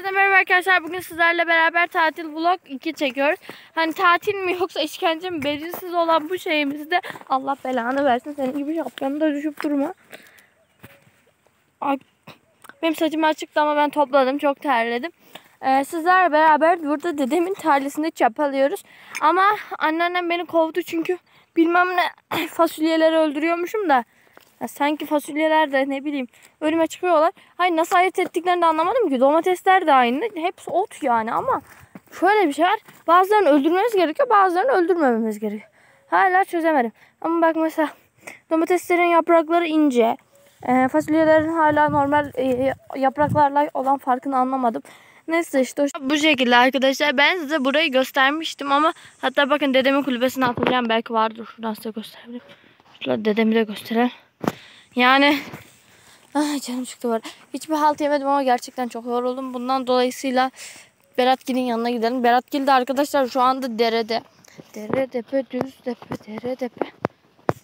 Herkese merhaba arkadaşlar. Bugün sizlerle beraber tatil vlog 2 çekiyoruz. Hani tatil mi yoksa işkence mi belirsiz olan bu şeyimizde Allah belanı versin. Senin gibi şapkanı düşüp durma. Ay, benim saçım açıktı ama ben topladım. Çok terledim. Ee, sizlerle beraber burada dedemin tarlasını çapalıyoruz. Ama anneannem beni kovdu çünkü bilmem ne fasulyeleri öldürüyormuşum da. Ya sanki fasulyeler de ne bileyim önüme çıkıyorlar. Hayır nasıl ayırt ettiklerini de anlamadım ki. Domatesler de aynı. Hepsi ot yani ama şöyle bir şey var. Bazılarını öldürmemiz gerekiyor. Bazılarını öldürmememiz gerekiyor. Hala çözemedim. Ama bak mesela domateslerin yaprakları ince. E, fasulyelerin hala normal e, yapraklarla olan farkını anlamadım. Neyse işte bu şekilde arkadaşlar. Ben size burayı göstermiştim ama hatta bakın dedemin kulübesini atacağım. Belki vardır. Şuradan size gösterebilirim. Şurada dedemi de gösterelim. Yani ah canım çıktı var. Hiçbir halt yemedim ama gerçekten çok yoruldum. Bundan dolayısıyla Beratgil'in yanına gidelim. Beratgil de arkadaşlar şu anda derede. Dere tepe düz tepe dere tepe.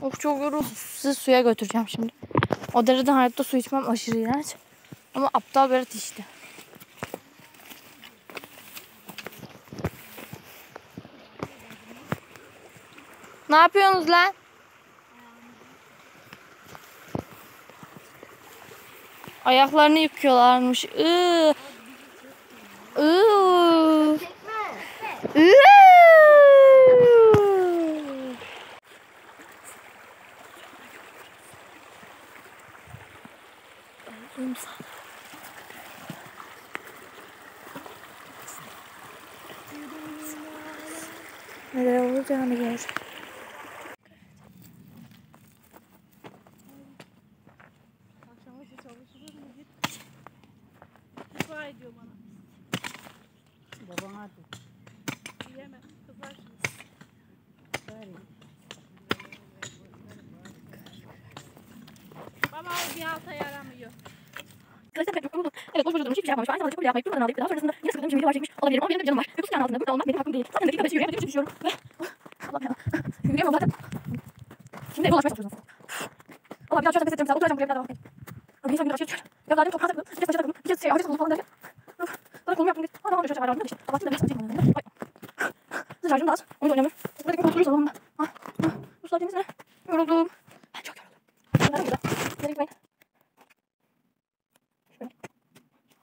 Of çok yoruldum. Sizi suya götüreceğim şimdi. O dereden hayatta su içmem aşırı iğrenç. Ama aptal Berat işte. Ne yapıyorsunuz lan? Ayaklarını yıkıyorlarmış. Iı. Iı. Iı. Öldüm sana. Nereye olacağını gör. Dua ediyor bana. Babana de. Yiyemem. Kızar. Baba o bir alta yaramıyor. Evet boş boş oturmuş hiçbir şey yapmamış. Aynı zamanda böyle yapmayıp durmadan alayım. Daha sonrasında yine sıkıldığım için video var çekmiş olabilirim ama benim de bir canım var. Ve bu sıkıntı altında burada olmak benim hakkım değil. Zaten dakika başı yürüyemediğim için düşüyorum. Ve Allah ya. Yürüyemem zaten. Şimdi eve ulaşmaya çalışıyoruz. Allah bir daha şöyle pes edeceğim. Oturacağım buraya bir daha devam edeyim. Abi insan bir daha şey düşüyor. Ya daha demin çok takıldım. Bir kez başa takıldım. Bir kez şey ağaca takıldım falan derken. Kolumu yaptım. Aa tamam şöyle var. işte. Kapattım da bir saçım var. Ay. Şarjım da az. Onu da oynamıyorum. Buradaki kontrolü salonumda. Ah. ah. Bu saatimiz ne? Yoruldum. Ben çok yoruldum. Nereye gidelim? Nereye gitmeyin? Şöyle.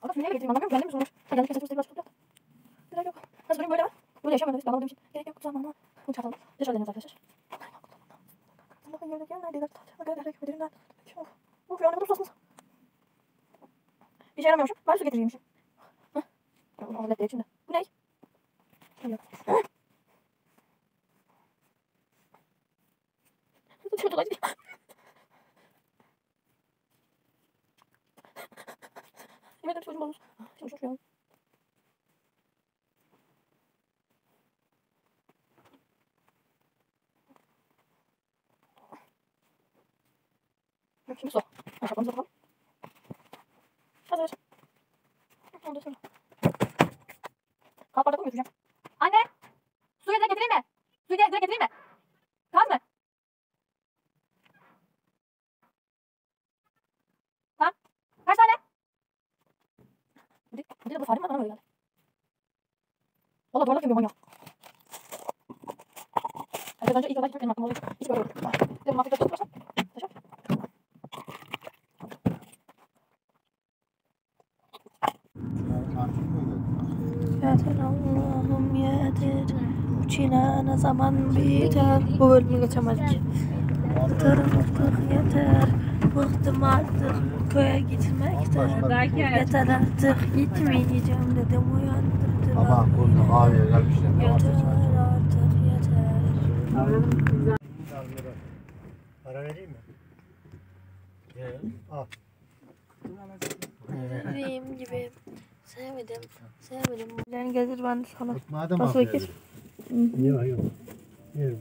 Allah nereye getireyim anlamıyorum. Kendim sormuş? Ha geldik kesin biraz tuttu. Gerek yok. Nasıl durayım böyle var? Böyle yaşamıyorum. Hiç anlamadığım için. Gerek yok. Kusura bakma. Bunu çarpalım. Dışarı deniyoruz arkadaşlar. Bakın yerde gel neredeler? Bakın nereye gidelim Of. Of yani bu susasınız. Bir şey yaramıyormuşum. Ben su getireymişim. Hah. Ya bunu alet değil şimdi. Bu ne? Şöyle. Hah. Saçımı dolaydı. Yemin ederim çocuğum olmuş. Şimdi şu şuraya. Şimdi su. Ayakkabımızı atalım. Bu değil, bu fare mi? Bana öyle geldi. Valla duvarlar kemiyor manyak. Evet, önce ilk olarak benim aklım oluyor. Hiç böyle yok. Bir de bu mafya çalıştırsam. Taşak. Yeter Allah'ım yeter. Bu çile ne zaman biter? Bu bölümü geçemedik. Yeter artık yeter. Bıktım artık köye gitmekten. Yeter artık gitmeyeceğim dedim uyandırdı. Ama bunu kahveye gelmişler. Yeter artık yeter. Para vereyim mi? Ee, al. Dediğim gibi sevmedim. Sevmedim. Bunların gelir ben de sana. Madem Nasıl vakit? Yok yok. Yerim.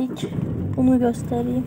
İlk bunu göstereyim.